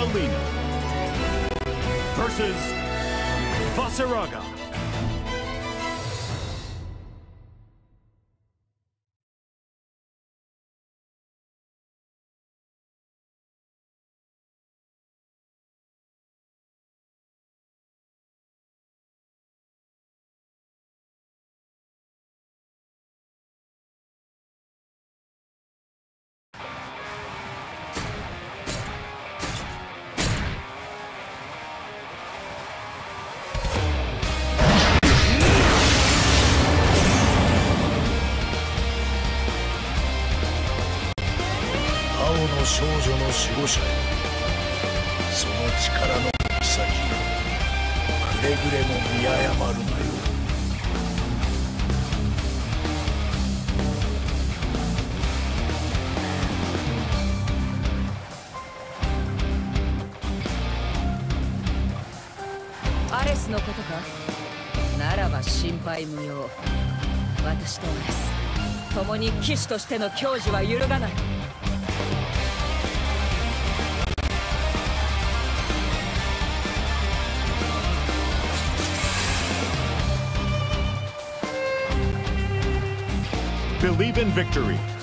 Catalina versus Vasaraga. の少女の守護者へその力の行き先くれぐれも見誤るなよ。アレスのことか？ならば心配無用。私とアレス。共に騎士としての矜持は揺るがない。Believe in victory.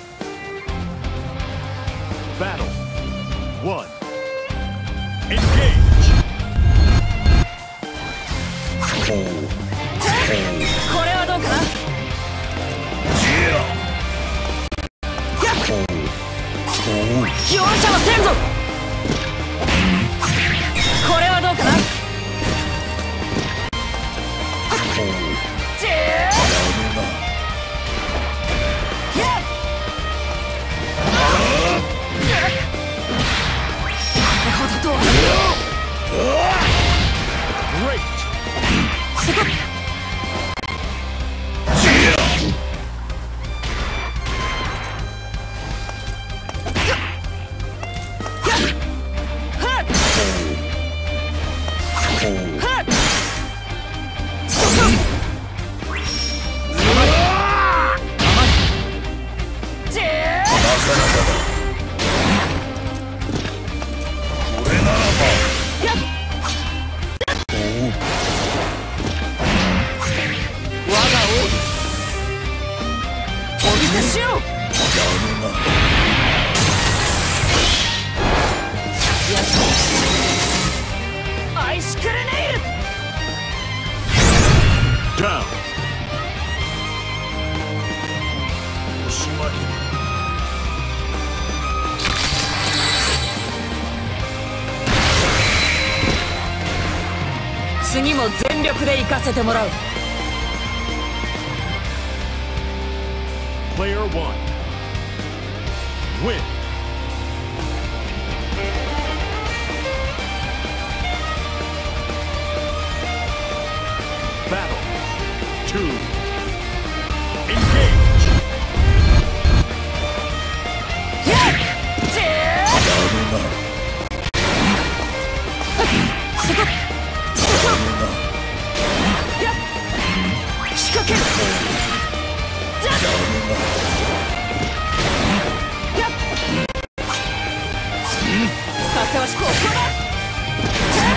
お見せしよやめなやアイシクルネイル Down. おしまい次も全力で行かせてもらう Player one. Win. ここだ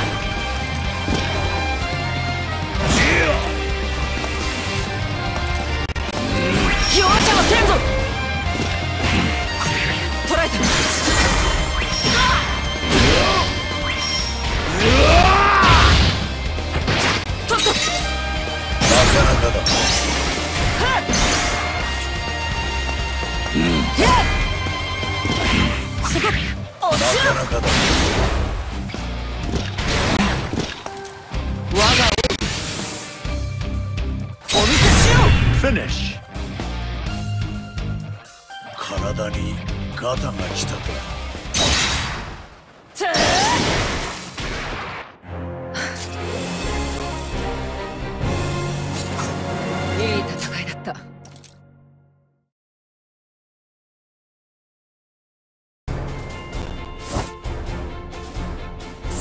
なかなかだ。我がお見せしよう Finish. 体にガタが来たか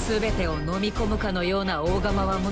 全てを飲み込むかのような大釜はも